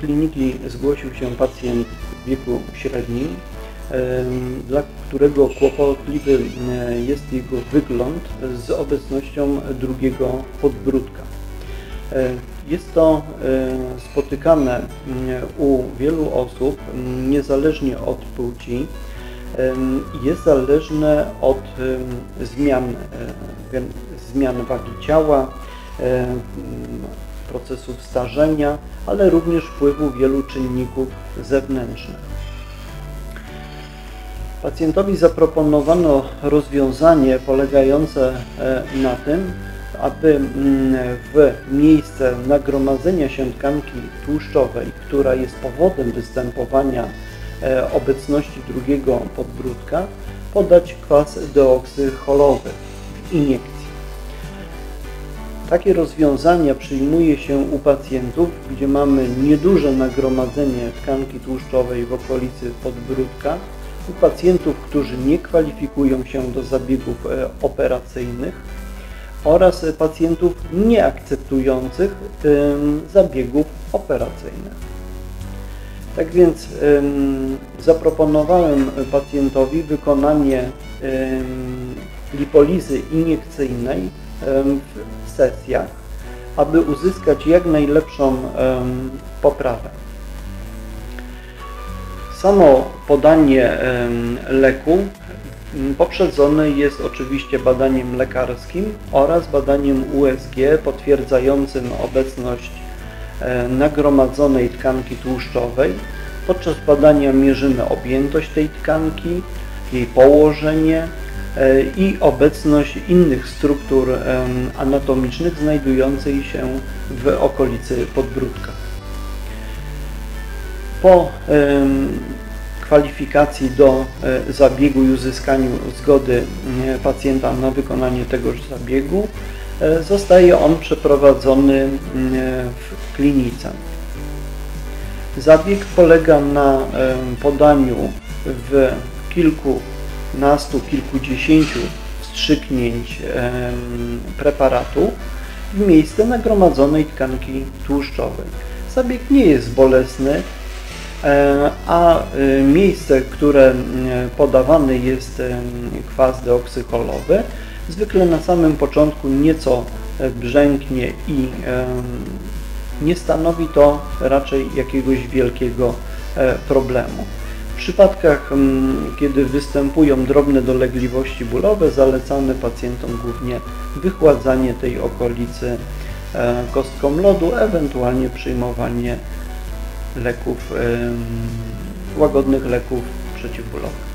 kliniki zgłosił się pacjent w wieku średnim, dla którego kłopotliwy jest jego wygląd z obecnością drugiego podbródka. Jest to spotykane u wielu osób, niezależnie od płci, jest zależne od zmian, zmian wagi ciała, procesów starzenia, ale również wpływu wielu czynników zewnętrznych. Pacjentowi zaproponowano rozwiązanie polegające e, na tym, aby mm, w miejsce nagromadzenia się tkanki tłuszczowej, która jest powodem występowania e, obecności drugiego podbródka, podać kwas deoksycholowy w iniekcji. Takie rozwiązania przyjmuje się u pacjentów, gdzie mamy nieduże nagromadzenie tkanki tłuszczowej w okolicy podbródka, u pacjentów, którzy nie kwalifikują się do zabiegów e, operacyjnych oraz pacjentów nieakceptujących zabiegów operacyjnych. Tak więc zaproponowałem pacjentowi wykonanie lipolizy iniekcyjnej w sesjach, aby uzyskać jak najlepszą poprawę. Samo podanie leku poprzedzone jest oczywiście badaniem lekarskim oraz badaniem USG potwierdzającym obecność e, nagromadzonej tkanki tłuszczowej. Podczas badania mierzymy objętość tej tkanki, jej położenie i obecność innych struktur anatomicznych znajdujących się w okolicy podbródka. Po kwalifikacji do e, zabiegu i uzyskaniu zgody e, pacjenta na wykonanie tegoż zabiegu e, zostaje on przeprowadzony w klinice. Zabieg polega na podaniu w kilkunastu, kilkudziesięciu wstrzyknięć preparatu w miejsce nagromadzonej tkanki tłuszczowej. Zabieg nie jest bolesny, E, a e, miejsce, które podawany jest kwas deoksycholowy, zwykle na samym początku nieco e, brzęknie i nie stanowi to raczej jakiegoś wielkiego problemu. Przypadkach, kiedy występują drobne dolegliwości bólowe, zalecamy pacjentom głównie wychładzanie tej okolicy kostką lodu, ewentualnie przyjmowanie leków, łagodnych leków przeciwbólowych.